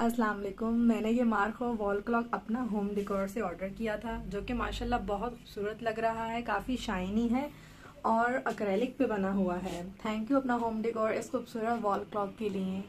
अस्सलाम वालेकुम मैंने ये मार्को वॉल क्लॉक अपना होम डेकोर से ऑर्डर किया था, जो कि माशाल्लाह बहुत खूबसूरत लग रहा है, काफ़ी शाइनी है और अक्रेलिक पे बना हुआ है। थैंक यू अपना होम डेकोर इस खूबसूरत वॉल क्लॉक के लिए।